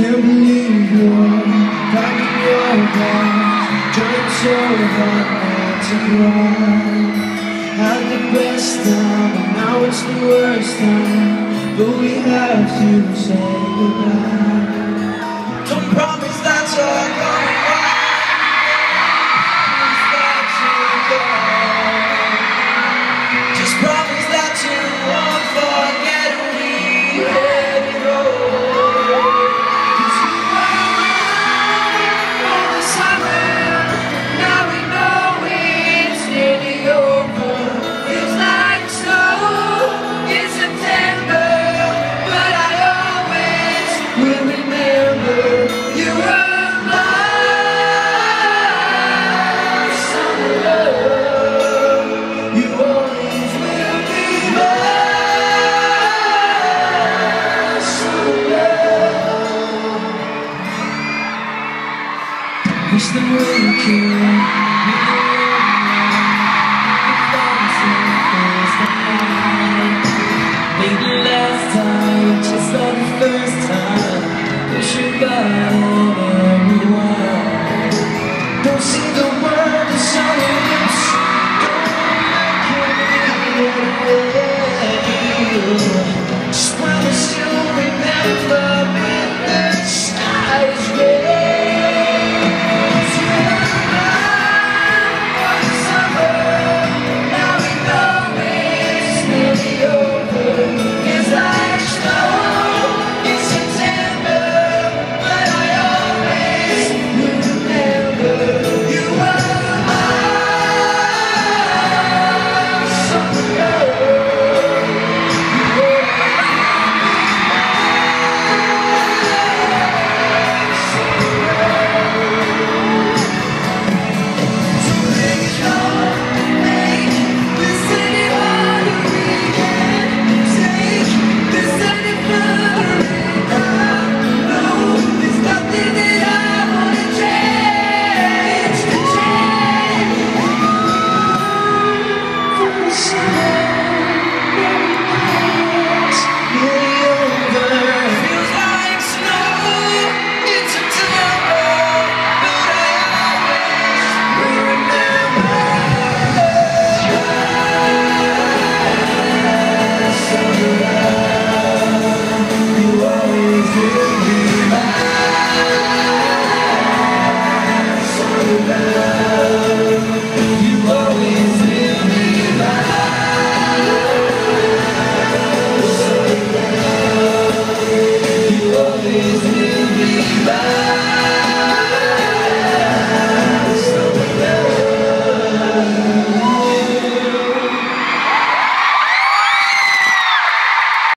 can't believe you're back in your arms Trying so hard not to cry Had the best time and now it's the worst time But we have to say goodbye Don't promise that you're gone Wish we could. Maybe last time, just not the first time. Wish you got Bye.